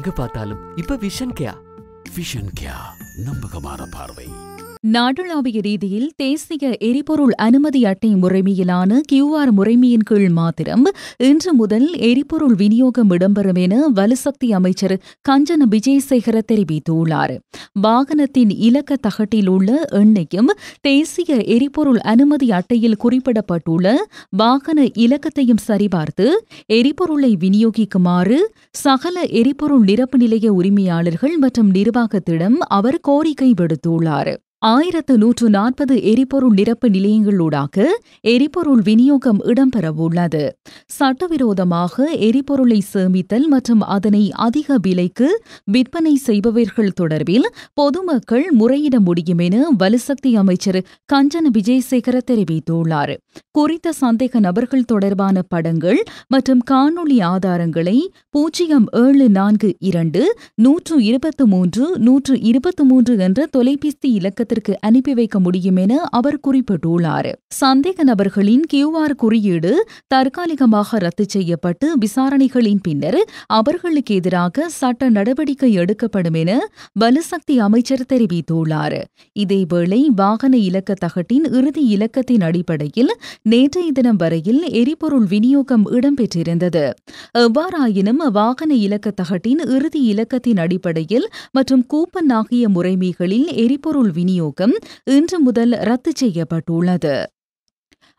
எங்க பார்த்தாலும் இப்ப விஷன் கேயா விஷன் கியா நம்பகமான பார்வை நாடளாவிய ரீதியில் தேசிய எரிபொருள் அனுமதி அட்டை முறைமையிலான கியூஆர் முறைமையின் கீழ் மாத்திரம் இன்று முதல் எரிபொருள் விநியோகம் இடம்பெறும் என வலுசக்தி அமைச்சர் கஞ்சன விஜயசேகர தெரிவித்துள்ளார். வாகனத்தின் இலக்க தகட்டில் உள்ள எண்ணையும் தேசிய எரிபொருள் அனுமதி அட்டையில் குறிப்பிடப்பட்டுள்ள வாகன இலக்கத்தையும் சரிபார்த்து எரிபொருளை விநியோகிக்குமாறு சகல எரிபொருள் நிரப்பு நிலைய உரிமையாளர்கள் மற்றும் நிர்வாகத்திடம் அவர் கோரிக்கை விடுத்துள்ளார். ஆயிரத்து நூற்று நாற்பது எரிபொருள் நிரப்பு நிலையங்களூடாக எரிபொருள் விநியோகம் இடம்பெறவுள்ளது. சட்டவிரோதமாக எரிபொருளை சேமித்தல் மற்றும் அதனை அதிக விலைக்கு விற்பனை செய்பவர்கள் தொடர்பில் பொதுமக்கள் முறையிட முடியும் என வலுசக்தி அமைச்சர் கஞ்சன விஜயசேகர தெரிவித்துள்ளார். குறித்த சந்தேக நபர்கள் தொடர்பான படங்கள் மற்றும் காணொளி ஆதாரங்களை பூஜ்ஜியம் ஏழு நான்கு இரண்டு நூற்று இருபத்து மூன்று நூற்று இருபத்து மூன்று என்ற தொலைபேசி இலக்கத்தில் இலக்கத்திற்கு அனுப்பி வைக்க முடியும் என அவர் குறிப்பிட்டுள்ளார். சந்தேக நபர்களின் கியூஆர் குறியீடு தற்காலிகமாக ரத்து செய்யப்பட்டு விசாரணைகளின் பின்னர் அவர்களுக்கு எதிராக சட்ட நடவடிக்கை எடுக்கப்படும் என வலுசக்தி அமைச்சர் தெரிவித்துள்ளார். இதேவேளை வாகன இலக்க தகட்டின் இறுதி இலக்கத்தின் அடிப்படையில் நேற்றைய தினம் வரையில் எரிபொருள் விநியோகம் இடம்பெற்றிருந்தது. எவ்வாறாயினும் வாகன இலக்க தகட்டின் இறுதி இலக்கத்தின் அடிப்படையில் மற்றும் கூப்பன் ஆகிய முறைமைகளில் எரிபொருள் விநியோகம் இன்று முதல் ரத்து செய்யப்பட்டுள்ளது.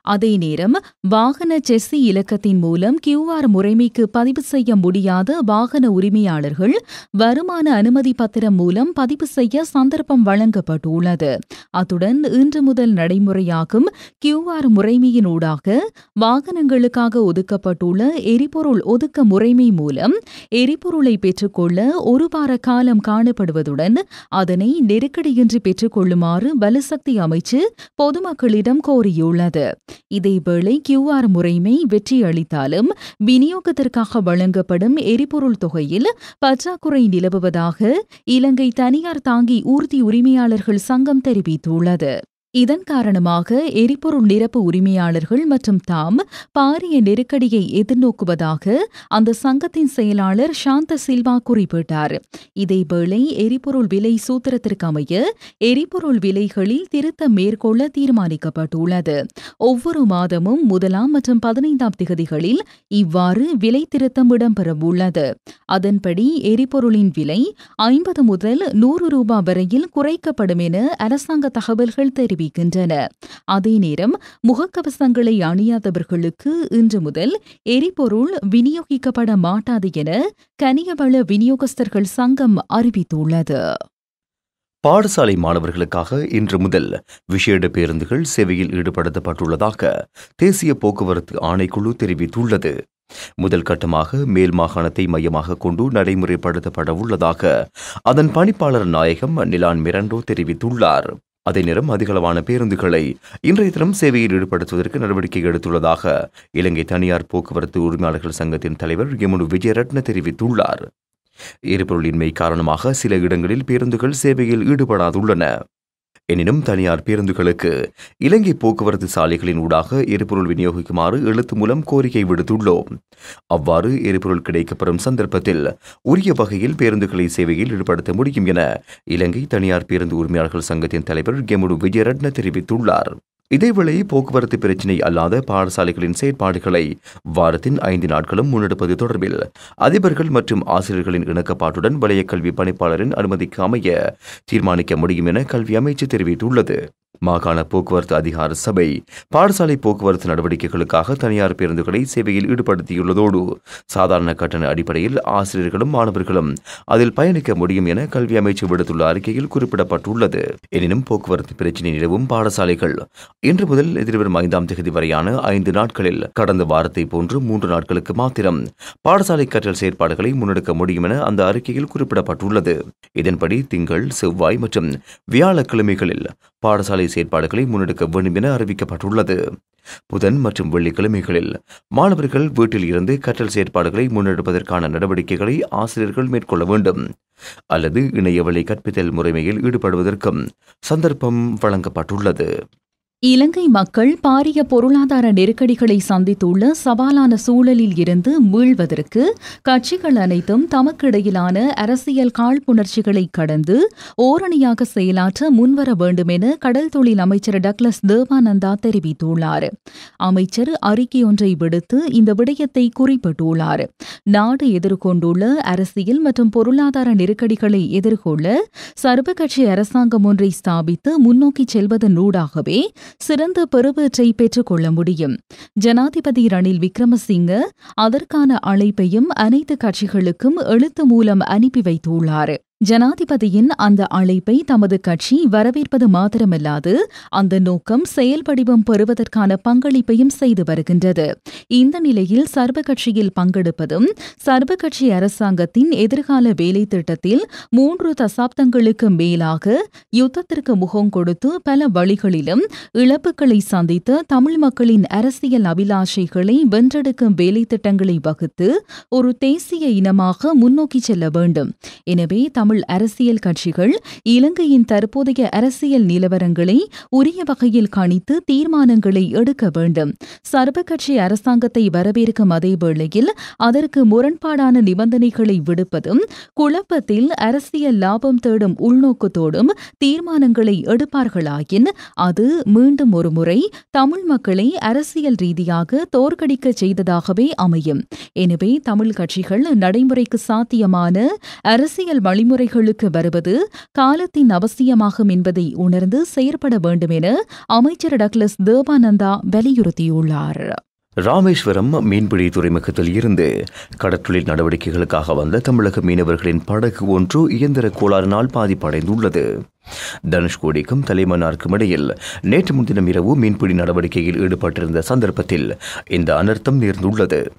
அதே நேரம் வாகன செஸ்ஸி இலக்கத்தின் மூலம் கியூஆர் முறைமைக்கு பதிவு செய்ய முடியாத வாகன உரிமையாளர்கள் வருமான அனுமதி பத்திரம் மூலம் பதிவு செய்ய சந்தர்ப்பம் வழங்கப்பட்டுள்ளது. அத்துடன் இன்று முதல் நடைமுறையாகும் கியூஆர் முறைமையினூடாக வாகனங்களுக்காக ஒதுக்கப்பட்டுள்ள எரிபொருள் ஒதுக்க முறைமை மூலம் எரிபொருளை பெற்றுக்கொள்ள ஒரு வார காலம் காணப்படுவதுடன் அதனை நெருக்கடியின்றி பெற்றுக்கொள்ளுமாறு வலுசக்தி அமைச்சு பொதுமக்களிடம் கோரியுள்ளது. இதேவேளை கியூஆர் முறைமை வெற்றியளித்தாலும் விநியோகத்திற்காக வழங்கப்படும் எரிபொருள் தொகையில் பற்றாக்குறை நிலவுவதாக இலங்கை தனியார் தாங்கி ஊர்தி உரிமையாளர்கள் சங்கம் தெரிவித்துள்ளது. இதன் காரணமாக எரிபொருள் நிரப்பு உரிமையாளர்கள் மற்றும் தாம் பாரிய நெருக்கடியை எதிர்நோக்குவதாக அந்த சங்கத்தின் செயலாளர் சாந்த சில்வா குறிப்பிட்டார். இதேவேளை எரிபொருள் விலை சூத்திரத்திற்கு அமைய எரிபொருள் விலைகளில் திருத்தம் மேற்கொள்ள தீர்மானிக்கப்பட்டுள்ளது. ஒவ்வொரு மாதமும் முதலாம் மற்றும் பதினைந்தாம் திகதிகளில் இவ்வாறு விலை திருத்தம் இடம்பெறவுள்ளது. அதன்படி எரிபொருளின் விலை ஐம்பது முதல் நூறு ரூபாய் வரையில் குறைக்கப்படும் என அரசாங்க தகவல்கள் தெரிவிக்கின்றன அதே நேரம் முகக்கவசங்களை அணியாதவர்களுக்கு இன்று முதல் எரிபொருள் விநியோகிக்கப்பட மாட்டாது என கனியவள விநியோகஸ்தர்கள் சங்கம் அறிவித்துள்ளது. பாடசாலை மாணவர்களுக்காக இன்று முதல் விசேட பேருந்துகள் சேவையில் ஈடுபடுத்தப்பட்டுள்ளதாக தேசிய போக்குவரத்து ஆணைக்குழு தெரிவித்துள்ளது. முதல் கட்டமாக மேல் மாகாணத்தை மையமாக கொண்டு நடைமுறைப்படுத்தப்பட உள்ளதாக அதன் பணிப்பாளர் நாயகம் நிலான் மிரண்டோ தெரிவித்துள்ளார். அதே நேரம் அதிகளவான பேருந்துகளை இன்றைய தினம் சேவையில் ஈடுபடுத்துவதற்கு நடவடிக்கை எடுத்துள்ளதாக இலங்கை தனியார் போக்குவரத்து உரிமையாளர்கள் சங்கத்தின் தலைவர் எமுனு விஜயரட்ன தெரிவித்துள்ளார். எரிபொருளின்மை காரணமாக சில இடங்களில் பேருந்துகள் சேவையில் ஈடுபடாதுள்ளன. எனினும் தனியார் பேருந்துகளுக்கு இலங்கை போக்குவரத்து சாலைகளின் ஊடாக எரிபொருள் விநியோகிக்குமாறு எழுத்து மூலம் கோரிக்கை விடுத்துள்ளோம். அவ்வாறு எரிபொருள் கிடைக்கப்பெறும் சந்தர்ப்பத்தில் உரிய வகையில் பேருந்துகளை சேவையில் ஈடுபடுத்த முடியும் என இலங்கை தனியார் பேருந்து உரிமையாளர்கள் சங்கத்தின் தலைவர் கெமுடு விஜயரட்ன தெரிவித்துள்ளார். இதேவேளை போக்குவரத்து பிரச்சினை அல்லாத பாடசாலைகளின் செயற்பாடுகளை வாரத்தின் ஐந்து நாட்களும் முன்னெடுப்பது தொடர்பில் அதிபர்கள் மற்றும் ஆசிரியர்களின் இணக்கப்பாட்டுடன் வலய கல்வி பணிப்பாளரின் அனுமதிக்கு அமைய தீர்மானிக்க முடியும் என கல்வி அமைச்சு தெரிவித்துள்ளது. மாகாண போக்குவரத்து அதிகார சபை பாடசாலை போக்குவரத்து நடவடிக்கைகளுக்காக தனியார் பேருந்துகளை சேவையில் ஈடுபடுத்தியுள்ளதோடு சாதாரண கட்டண அடிப்படையில் ஆசிரியர்களும் மாணவர்களும் அதில் பயணிக்க முடியும் என கல்வி அமைச்சு விடுத்துள்ள அறிக்கையில் குறிப்பிடப்பட்டுள்ளது. எனினும் போக்குவரத்து பிரச்சினை நிலவும் பாடசாலைகள் இன்று முதல் எதிர்வரும் ஐந்தாம் தேதி வரையான ஐந்து நாட்களில் கடந்த வாரத்தை போன்று மூன்று நாட்களுக்கு மாத்திரம் பாடசாலை கற்றல் செயற்பாடுகளை முன்னெடுக்க முடியும் என அந்த அறிக்கையில் குறிப்பிடப்பட்டுள்ளது. இதன்படி திங்கள் செவ்வாய் மற்றும் வியாழக்கிழமைகளில் பாடசாலை செயற்பாடுகளை முன்னெடுக்க வேண்டும் என அறிவிக்கப்பட்டுள்ளது. புதன் மற்றும் வெள்ளிக்கிழமைகளில் மாணவர்கள் வீட்டில் இருந்து கற்றல் செயற்பாடுகளை முன்னெடுப்பதற்கான நடவடிக்கைகளை ஆசிரியர்கள் மேற்கொள்ள வேண்டும். அல்லது இணையவழி கற்பித்தல் முறைமையில் ஈடுபடுவதற்கும் சந்தர்ப்பம் வழங்கப்பட்டுள்ளது. இலங்கை மக்கள் பாரிய பொருளாதார நெருக்கடிகளை சந்தித்துள்ள சவாலான சூழலில் இருந்து மீள்வதற்கு கட்சிகள் அனைத்தும் தமக்கிடையிலான அரசியல் காழ்ப்புணர்ச்சிகளை கடந்து ஓரணியாக செயலாற்ற முன்வர வேண்டும் என கடல் தொழில் அமைச்சர் டக்ளஸ் தேவானந்தா தெரிவித்துள்ளார். அமைச்சர் அறிக்கையொன்றை விடுத்து இந்த விடயத்தை குறிப்பிட்டுள்ளார். நாடு எதிர்கொண்டுள்ள அரசியல் மற்றும் பொருளாதார நெருக்கடிகளை எதிர்கொள்ள சர்வகட்சி அரசாங்கம் ஒன்றை ஸ்தாபித்து முன்னோக்கி செல்வதனூடாகவே சிறந்த பெறுபேற்றை பெற்றுக் கொள்ள முடியும். ஜனாதிபதி ரணில் விக்ரமசிங்க அதற்கான அழைப்பையும் அனைத்து கட்சிகளுக்கும் எழுத்து மூலம் அனுப்பி வைத்துள்ளார். ஜனாதிபதியின் அந்த அழைப்பை தமது கட்சி வரவேற்பது மாத்திரமல்லாது அந்த நோக்கம் செயல்படிவம் பெறுவதற்கான பங்களிப்பையும் செய்து வருகின்றது. இந்த நிலையில் சர்வ கட்சியில் பங்கெடுப்பதும் சர்வ கட்சி அரசாங்கத்தின் எதிர்கால வேலை திட்டத்தில் மூன்று தசாப்தங்களுக்கு மேலாக யுத்தத்திற்கு முகம் கொடுத்து பல வழிகளிலும் இழப்புகளை சந்தித்த தமிழ் மக்களின் அரசியல் அபிலாஷைகளை வென்றெடுக்கும் வேலை திட்டங்களை வகுத்து ஒரு தேசிய இனமாக முன்னோக்கி செல்ல வேண்டும். எனவே தமிழ் அரசியல் கட்சிகள் இலங்கையின் தற்போதைய அரசியல் நிலவரங்களை உரிய வகையில் கணித்து தீர்மானங்களை எடுக்க வேண்டும். சர்வ கட்சி அரசாங்கத்தை வரவேற்கும் அதே வேளையில் அதற்கு முரண்பாடான நிபந்தனைகளை விடுப்பதும் குழப்பத்தில் அரசியல் லாபம் தேடும் உள்நோக்கத்தோடும் தீர்மானங்களை எடுப்பார்களாயின் அது மீண்டும் ஒருமுறை தமிழ் மக்களை அரசியல் ரீதியாக தோற்கடிக்க செய்ததாகவே அமையும். எனவே தமிழ் கட்சிகள் நடைமுறைக்கு சாத்தியமான அரசியல் வழிமுறைகளுக்கு வருவது காலத்தின் அவசியமாகும் என்பதை உணர்ந்து செயற்பட வேண்டும் என அமைச்சர் டக்ளஸ் தேவானந்தா வலியுறுத்தியுள்ளார். ராமேஸ்வரம் மீன்பிடி துறைமுகத்தில் இருந்து கடற்றொழில் நடவடிக்கைகளுக்காக வந்த தமிழக மீனவர்களின் படகு ஒன்று இயந்திர கோளாறினால் பாதிப்படைந்துள்ளது. தனுஷ்கோடிக்கும் தலைமன்னாருக்கும் இடையில் நேற்று முன்தினம் இரவு மீன்பிடி நடவடிக்கையில் ஈடுபட்டிருந்த சந்தர்ப்பத்தில் இந்த அனர்த்தம் நேர்ந்துள்ளது.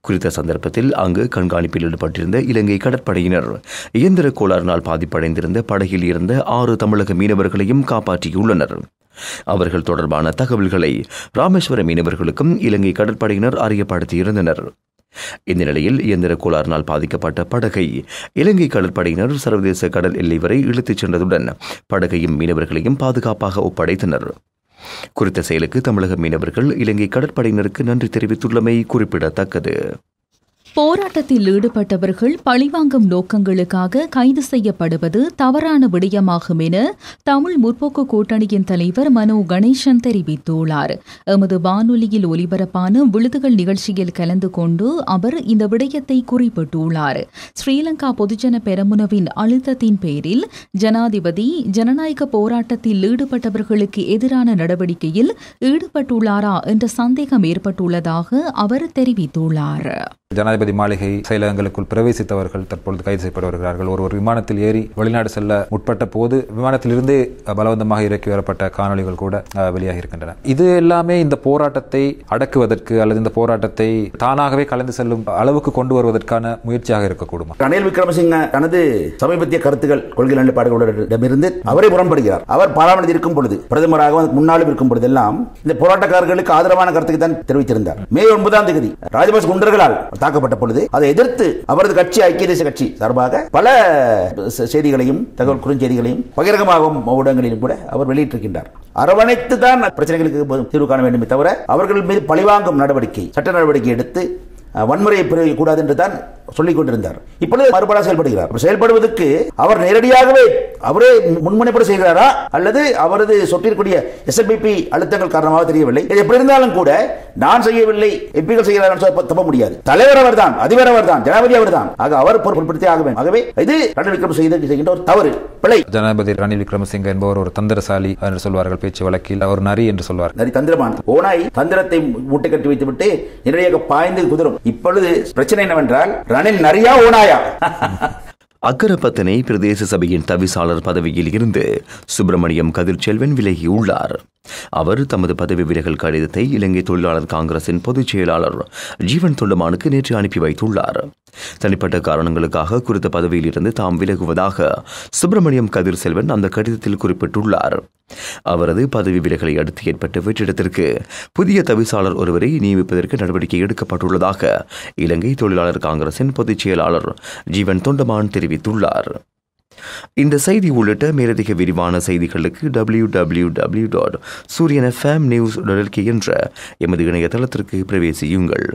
குறித்த சந்தர்ப்பத்தில் அங்கு கண்காணிப்பில் ஈடுபட்டிருந்த இலங்கை கடற்படையினர் இயந்திர கோளாறினால் பாதிப்படைந்திருந்த படகில் இருந்த ஆறு தமிழக மீனவர்களையும் காப்பாற்றியுள்ளனர். அவர்கள் தொடர்பான தகவல்களை ராமேஸ்வர மீனவர்களுக்கும் இலங்கை கடற்படையினர் அறியப்படுத்தியிருந்தனர். இந்த நிலையில் இயந்திர கோளாறினால் பாதிக்கப்பட்ட படகை இலங்கை கடற்படையினர் சர்வதேச கடல் எல்லை வரை இழுத்துச் சென்றதுடன் படகையும் மீனவர்களையும் பாதுகாப்பாக ஒப்படைத்தனர். குறித்த செயலுக்கு தமிழக மீனவர்கள் இலங்கை கடற்படையினருக்கு நன்றி தெரிவித்துள்ளமை குறிப்பிடத்தக்கது. போராட்டத்தில் ஈடுபட்டவர்கள் பழிவாங்கும் நோக்கங்களுக்காக கைது செய்யப்படுவது தவறான விடயமாகும் என தமிழ் முற்போக்கு கூட்டணியின் தலைவர் மனோ கணேசன் தெரிவித்துள்ளார். எமது வானொலியில் ஒலிபரப்பான விழுதுகள் நிகழ்ச்சியில் கலந்து கொண்டு அவர் இந்த விடயத்தை குறிப்பிட்டுள்ளார். ஸ்ரீலங்கா பொதுஜன பெரமுனவின் அழுத்தத்தின் பேரில் ஜனாதிபதி ஜனநாயக போராட்டத்தில் ஈடுபட்டவர்களுக்கு எதிரான நடவடிக்கையில் ஈடுபட்டுள்ளாரா என்ற சந்தேகம் ஏற்பட்டுள்ளதாக அவர் தெரிவித்துள்ளார். ஜனாதிபதி மாளிகை செயலகங்களுக்குள் பிரவேசித்தவர்கள் தற்பொழுது கைது செய்யப்பட்டு வருகிறார்கள் ஒரு ஒரு விமானத்தில் ஏறி வெளிநாடு செல்ல முற்பட்ட போது விமானத்திலிருந்தே பலவந்தமாக இறக்கி வரப்பட்ட காணொலிகள் கூட வெளியாகி இருக்கின்றன இது எல்லாமே இந்த போராட்டத்தை அடக்குவதற்கு அல்லது இந்த போராட்டத்தை தானாகவே கலந்து செல்லும் அளவுக்கு கொண்டு வருவதற்கான முயற்சியாக இருக்கக்கூடும்? ரணில் விக்ரமசிங்க தனது சமீபத்திய கருத்துக்கள் கொள்கை நிலைப்பாடுகளிடமிருந்து அவரே முரண்படுகிறார். அவர் பாராளுமன்றத்தில் இருக்கும் பொழுது பிரதமராக முன்னாலும் இருக்கும் பொழுதெல்லாம் இந்த போராட்டக்காரர்களுக்கு ஆதரவான கருத்துக்கு தான் தெரிவித்திருந்தார். மே ஒன்பதாம் தேதி ராஜபக்ஷ குண்டர்களால் தாக்கப்பட்ட பொழுது அதை எதிர்த்து அவரது கட்சி ஐக்கிய தேசிய கட்சி சார்பாக பல செய்திகளையும் தகவல் குறுஞ்செய்திகளையும் பகிரங்கமாகவும் ஊடகங்களிலும் கூட அவர் வெளியிட்டிருக்கின்றார். அரவணைத்து தான் பிரச்சனைகளுக்கு தீர்வு காண வேண்டுமே தவிர அவர்கள் மீது பழிவாங்கும் நடவடிக்கை சட்ட நடவடிக்கை எடுத்து வன்முறையை பிரிவிக்கக்கூடாது என்று தான் சொல்லிக் கொண்டிருந்தார் இப்பொழுது மறுபடியும் செயல்படுகிறார். செயல்படுவதற்கு அவர் நேரடியாகவே அவரே முன்முனைப்பட செய்கிறாரா? அல்லது அவரது சொட்டிருக்கூடிய எஸ்எல்பிபி அழுத்தங்கள் காரணமாக தெரியவில்லை? எப்படி இருந்தாலும் கூட நான் செய்யவில்லை எம்பிகள் செய்கிறார் தப்ப முடியாது. தலைவர் அவர் தான் அதிபர் அவர் தான் ஜனாதிபதி அவர் தான் ஆக அவர் பொருட்படுத்தி ஆக வேண்டும். ஆகவே இது ரணில் விக்ரம் செய்கின்ற ஒரு தவறு பிழை. ஜனாதிபதி ரணில் விக்ரமசிங்க என்பவர் ஒரு தந்திரசாலி என்று சொல்வார்கள் பேச்சு வழக்கில். ஒரு நரி என்று சொல்வார். நரி தந்திரமான். ஓனாய் தந்திரத்தை மூட்டை கட்டி வைத்துவிட்டு நேரடியாக பாய்ந்து குதிரும். இப்பொழுது பிரச்சனை என்னவென்றால் மணி நிறையா ஓனாயா? அக்கரப்பத்தனை பிரதேச சபையின் தவிசாளர் பதவியில் இருந்து சுப்பிரமணியம் கதிர்ச்செல்வன் விலகியுள்ளார் அவர் தமது பதவி விலகல் கடிதத்தை இலங்கை தொழிலாளர் காங்கிரசின் பொதுச் செயலாளர் ஜீவன் தொண்டமானுக்கு நேற்று அனுப்பி வைத்துள்ளார். தனிப்பட்ட காரணங்களுக்காக குறித்த பதவியில் இருந்து தாம் விலகுவதாக சுப்பிரமணியம் கதிர் செல்வன் அந்த கடிதத்தில் குறிப்பிட்டுள்ளார். அவரது பதவி விலகலை அடுத்து ஏற்பட்ட வெற்றிடத்திற்கு புதிய தவிசாளர் ஒருவரை நியமிப்பதற்கு நடவடிக்கை எடுக்கப்பட்டுள்ளதாக இலங்கை தொழிலாளர் காங்கிரசின் பொதுச் செயலாளர் ஜீவன் தொண்டமான் தெரிவித்தார் தெரிவித்துள்ளார். இந்த செய்தி உள்ளிட்ட மேலதிக விரிவான செய்திகளுக்கு W W W dot Sooriyan FM news என்ற எமது இணையதளத்திற்கு பிரவேசியுங்கள்.